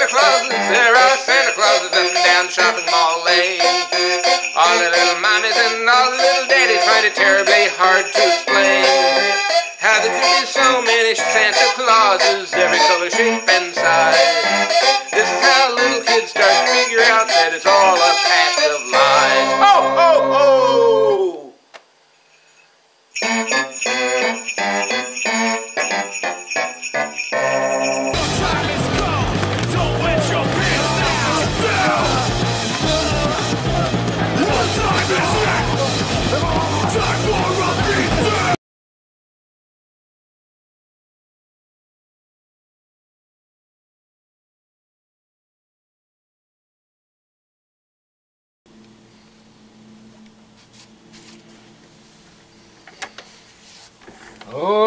Santa Clauses, there are Santa Clauses up and down shopping mall lane. All the little mommies and all the little daddies find it terribly hard to explain. How there could be so many Santa Clauses, every color, shape, and size.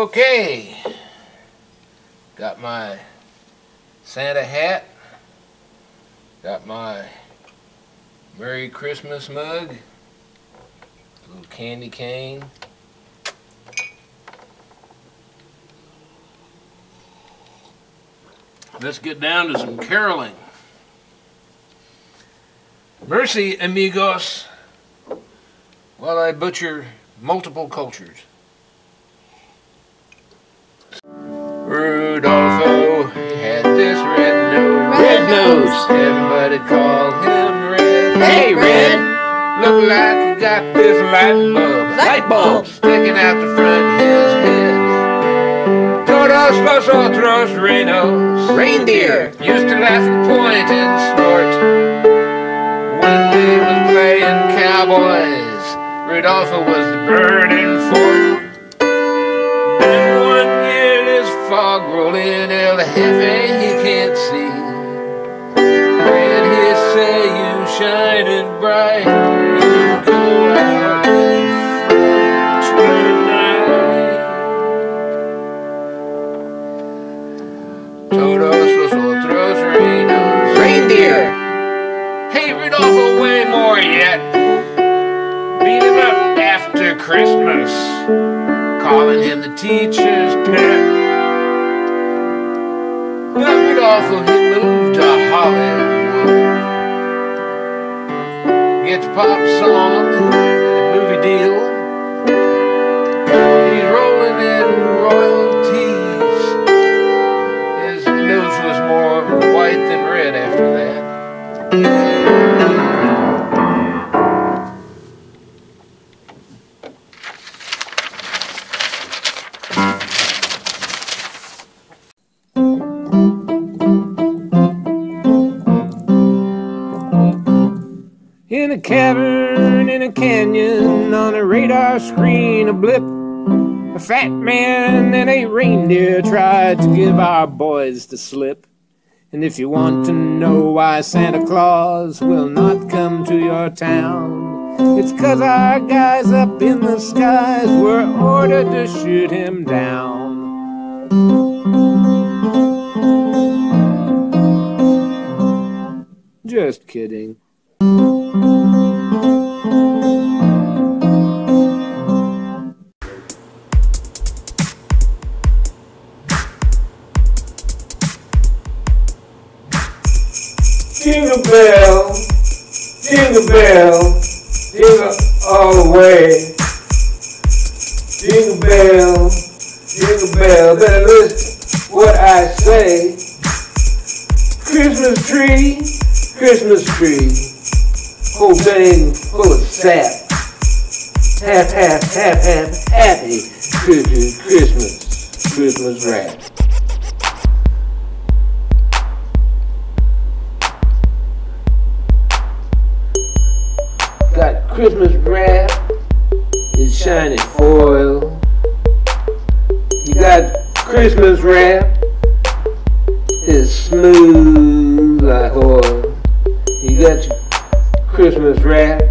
Okay. Got my Santa hat. Got my Merry Christmas mug. Little candy cane. Let's get down to some caroling. Mercy, amigos, while I butcher multiple cultures. Rudolfo had this red nose. Red nose. Everybody called him Red. Hey, Red. Look like he got this light bulb. Light bulb. Sticking out the front of his head. Todos los otros reinos. Reindeer. Used to laugh and point and snort. When they was playing cowboys, Rudolfo was the bird in fort. Fog rolled in El Jefe, he can't see. When he say you shining bright, you go out tonight. Todos los reinos. Reindeer. Hey, Rudolfo, way more yet. Beat him up after Christmas, calling him the teacher's pet. Rudolfo, he moved to Hollywood. Gets pop song, In a cavern, in a canyon, on a radar screen, a blip. A fat man and a reindeer tried to give our boys the slip. And if you want to know why Santa Claus will not come to your town, it's 'cause our guys up in the skies were ordered to shoot him down. Just kidding. Jingle bell, jingle bell, jingle all the way. Jingle bell, jingle bell, better listen what I say. Christmas tree, Christmas tree, whole thing full of sap. Half, half, half, half, happy Christmas, Christmas, Christmas wrap. Got Christmas wrap, it's shiny foil. You got Christmas wrap, it's smooth like oil. You got your Christmas wrap,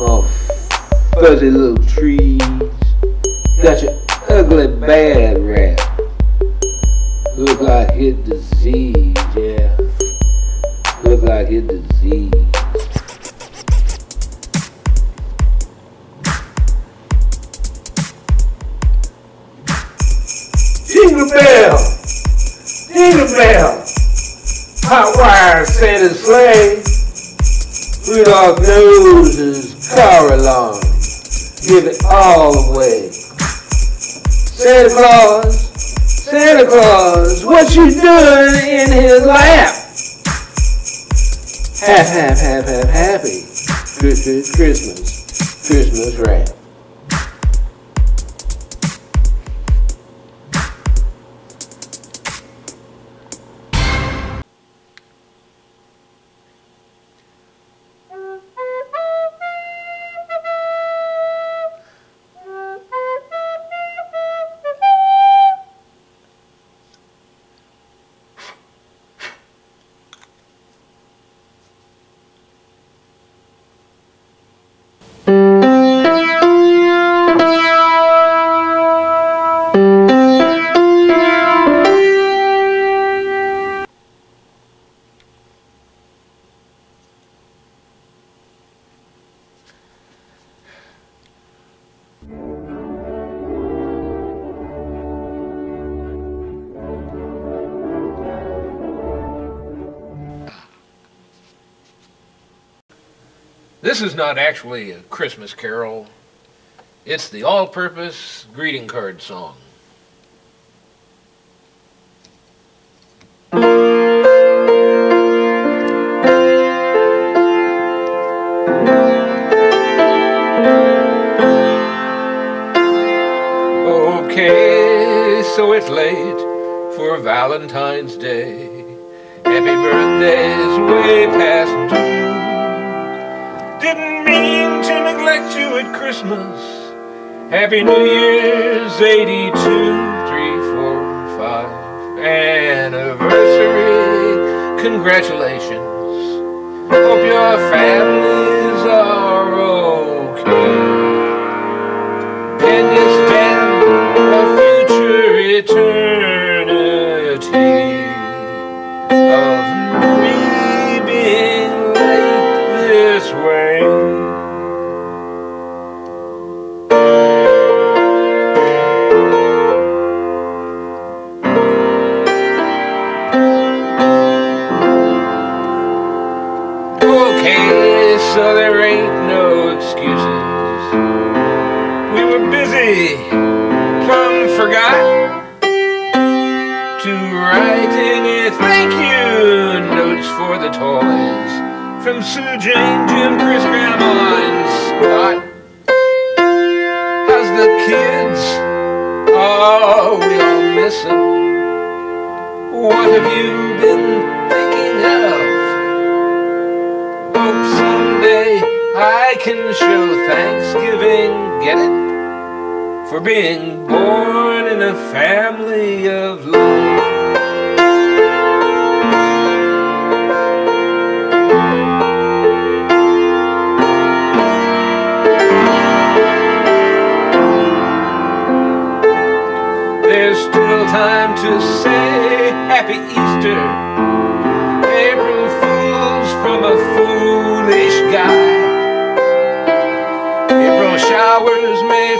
all fuzzy little trees. Got your ugly bad rap. Look like hit disease, yeah. Look like hit disease. Jingle bell, jingle bell, hot wire Santa's sleigh. Knows his car alarm. Give it all away. Santa Claus, Santa Claus, what you doing in his lap? Half, half, half, half, happy. Christmas, Christmas, Christmas rap. This is not actually a Christmas carol. It's the all-purpose greeting card song. Okay, so it's late for Valentine's Day. Happy birthday's way past to neglect you at Christmas. Happy New Year's 82, 3, 4, 5. Anniversary, congratulations. Hope your families are okay. Can you stand a future eternity so there ain't no excuses. We were busy, plumb forgot to write any thank you notes for the toys from Sue Jane, Jim, Chris, Grandma, and Scott. How's the kids? Oh, we all miss them. What have you been thinking of? I can show Thanksgiving, get it? For being born in a family of love. There's still time to say Happy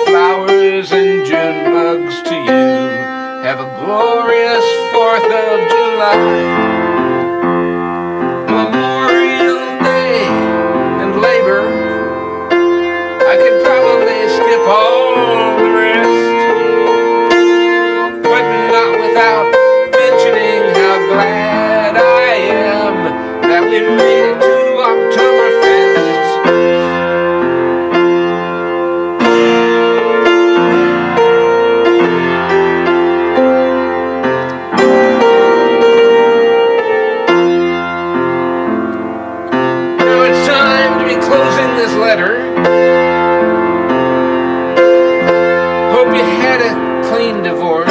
Flowers, and June bugs to you. Have a glorious 4th of July. Memorial Day and Labor. I could probably skip all this letter. Hope you had a clean divorce.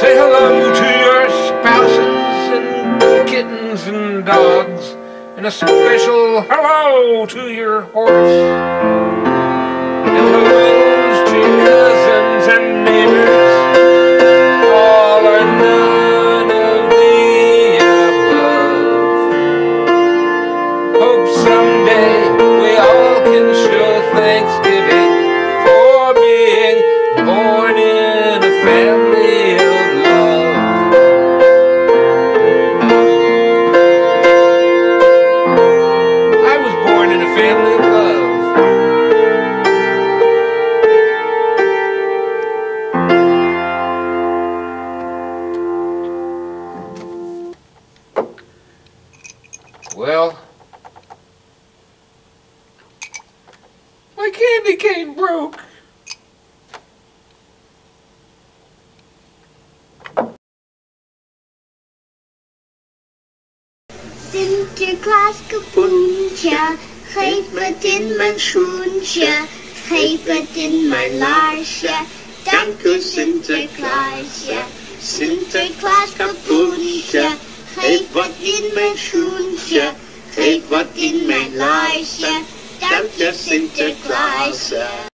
Say hello to your spouses and kittens and dogs, and a special hello to your horse. Well, my candy cane broke. Sinterklaas Sinterklaasgepoentje, geef het in mijn schoentje, geef het in mijn laarsje. Dank u Sinterklaasje, Sinterklaas Sinterklaasgepoentje. Geef wat in mijn schoentje. Geef wat in mijn laarsje. Dank je Sinterklaasje.